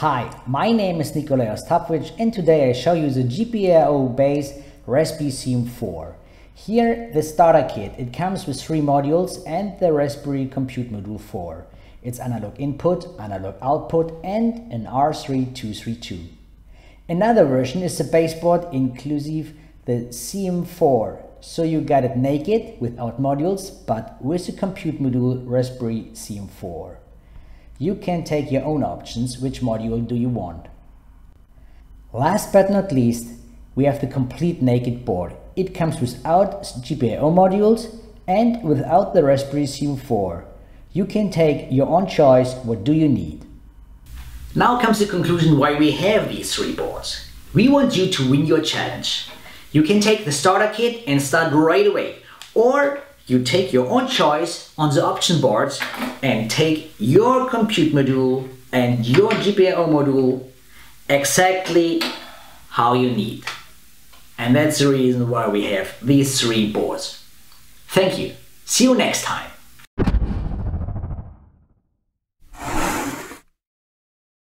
Hi, my name is Nikolai Ostapowicz and today I show you the GPIO-based Raspberry CM 4. Here, the starter kit. It comes with three modules and the Raspberry Compute Module 4. It's analog input, analog output and an RS232. Another version is the baseboard inclusive the CM4. So you got it naked without modules but with the compute module Raspberry CM4. You can take your own options, which module do you want. Last but not least, we have the complete naked board. It comes without GPIO modules and without the Raspberry CM4. You can take your own choice what do you need. Now comes the conclusion why we have these three boards. We want you to win your challenge. You can take the starter kit and start right away. Or you take your own choice on the option boards and take your compute module and your GPIO module exactly how you need. And that's the reason why we have these three boards. Thank you. See you next time.